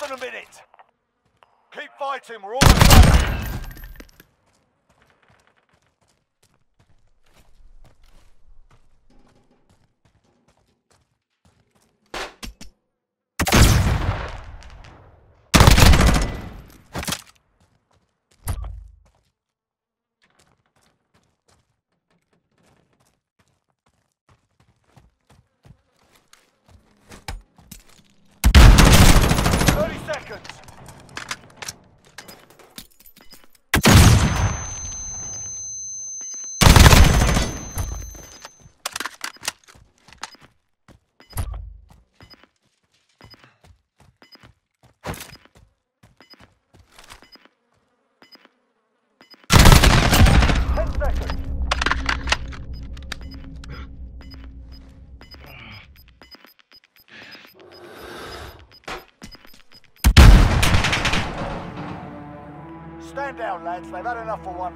than a minute. Keep fighting, we're done. Stand down, lads. They've had enough for one.